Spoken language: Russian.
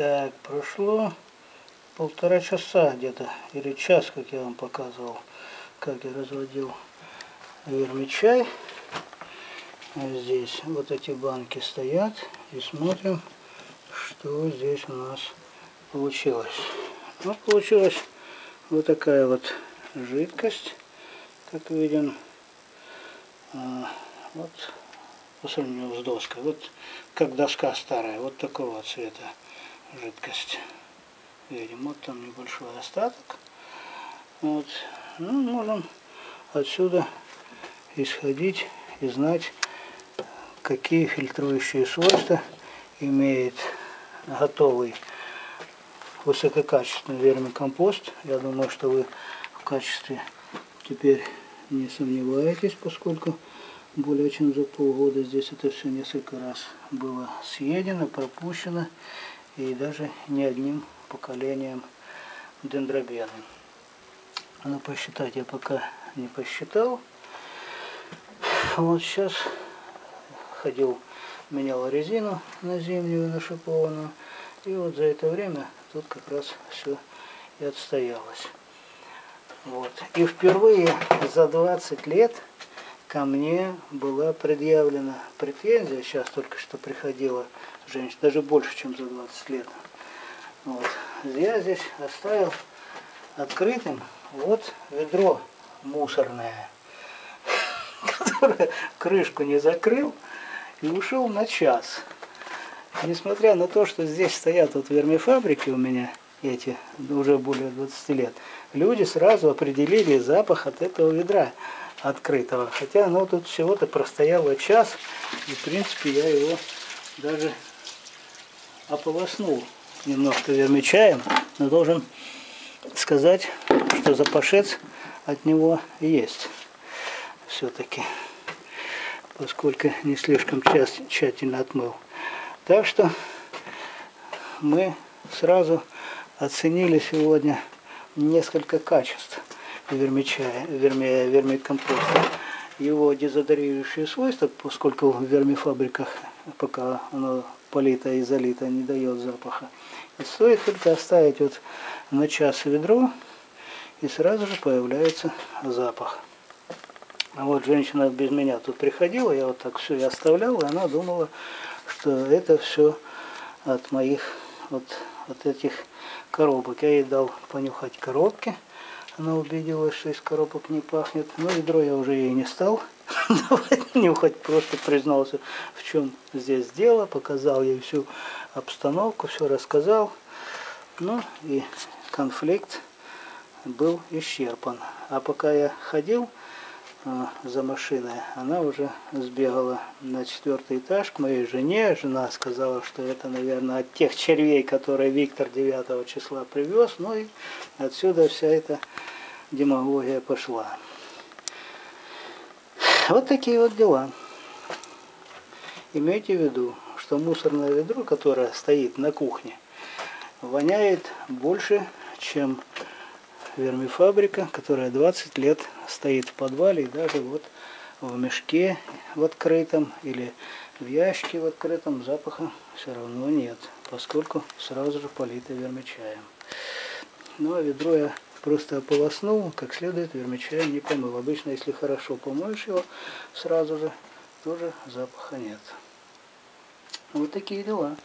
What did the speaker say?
Так, прошло полтора часа где-то, или час, как я вам показывал, как я разводил вермичай. Здесь вот эти банки стоят и смотрим, что здесь у нас получилось. Ну, получилась вот такая вот жидкость, как видим. А, вот по сравнению с доской. Вот как доска старая, вот такого цвета жидкость. Видим, вот там небольшой остаток. Вот. Ну, можем отсюда исходить и знать, какие фильтрующие свойства имеет готовый высококачественный вермикомпост. Я думаю, что вы в качестве теперь не сомневаетесь, поскольку более чем за полгода здесь это все несколько раз было съедено, пропущено и даже не одним поколением дендробены. Но посчитать я пока не посчитал. Вот сейчас ходил, менял резину на зимнюю, на шипованную. И вот за это время тут как раз все и отстоялось. Вот. И впервые за 20 лет ко мне была предъявлена претензия, сейчас только что приходила женщина, даже больше, чем за 20 лет. Вот. Я здесь оставил открытым вот ведро мусорное, которое крышку не закрыл и ушел на час. Несмотря на то, что здесь стоят вот вермифабрики у меня, эти уже более 20 лет, люди сразу определили запах от этого ведра открытого. Хотя оно тут всего-то простояло час, и в принципе я его даже ополоснул немножко вермичаем, но должен сказать, что запашец от него есть все-таки, поскольку не слишком тщательно отмыл. Так что мы сразу оценили сегодня несколько качеств вермичая, верми, вермикомпоста. Его дезодорирующие свойства, поскольку в вермифабриках пока оно полито и залито не дает запаха. И стоит только оставить вот на час ведро, и сразу же появляется запах. А вот женщина без меня тут приходила, я вот так все и оставлял, и она думала, что это все от моих вот, от этих коробок. Я ей дал понюхать коробки. Она убедилась, что из коробок не пахнет. Но ведро я уже ей не стал давать нюхать. Просто признался, в чем здесь дело. Показал ей всю обстановку, все рассказал. Ну и конфликт был исчерпан. А пока я ходил, за машиной, она уже сбегала на четвертый этаж к моей жене. Жена сказала, что это, наверное, от тех червей, которые Виктор 9 числа привез. Ну и отсюда вся эта демагогия пошла. Вот такие вот дела. Имейте в виду, что мусорное ведро, которое стоит на кухне, воняет больше, чем вермифабрика, которая 20 лет стоит в подвале и даже вот в мешке в открытом или в ящике в открытом запаха все равно нет, поскольку сразу же полито вермичаем. Ну а ведро я просто ополоснул, как следует вермичаем не помыл. Обычно, если хорошо помоешь его сразу же, тоже запаха нет. Вот такие дела.